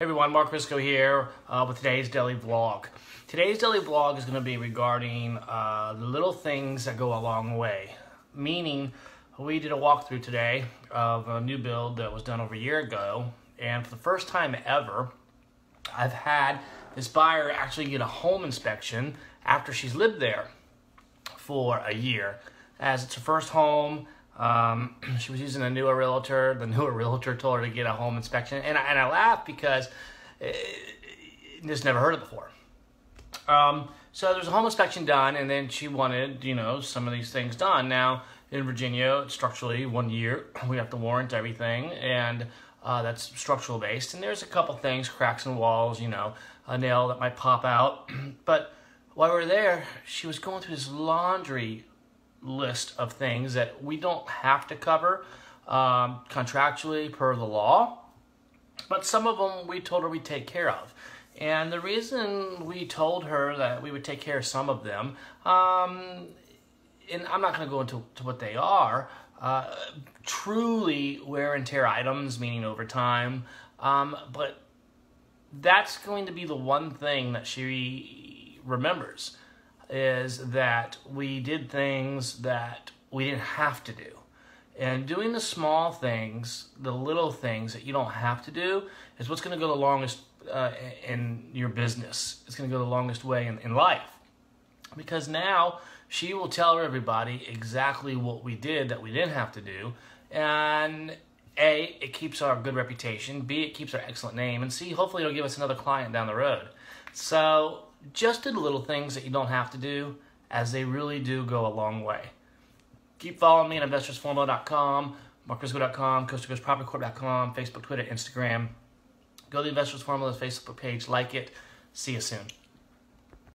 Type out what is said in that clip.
Hey everyone, Marc Hrisko here uh, with today's daily vlog. Today's daily vlog is going to be regarding uh, the little things that go a long way. Meaning, we did a walkthrough today of a new build that was done over a year ago, and for the first time ever, I've had this buyer actually get a home inspection after she's lived there for a year. As it's her first home, um, she was using a newer realtor. The newer realtor told her to get a home inspection, and I, and I laughed because it, it, just never heard it before. Um, so there's a home inspection done, and then she wanted, you know, some of these things done. Now in Virginia, structurally, one year we have to warrant everything, and uh, that's structural based. And there's a couple things, cracks in walls, you know, a nail that might pop out. but while we were there, she was going through this laundry list of things that we don't have to cover um, contractually per the law, but some of them we told her we'd take care of. And the reason we told her that we would take care of some of them, um, and I'm not going to go into to what they are, uh, truly wear and tear items, meaning over time, um, but that's going to be the one thing that she remembers is that we did things that we didn't have to do. And doing the small things, the little things that you don't have to do, is what's going to go the longest uh, in your business. It's going to go the longest way in, in life. Because now she will tell everybody exactly what we did that we didn't have to do. And A, it keeps our good reputation. B, it keeps our excellent name. And C, hopefully it'll give us another client down the road. So just do the little things that you don't have to do, as they really do go a long way. Keep following me at investorsformula.com, marchrisko.com, coasttocoastpropertycorp.com, Facebook, Twitter, Instagram. Go to the Investors Formula's Facebook page, like it. See you soon.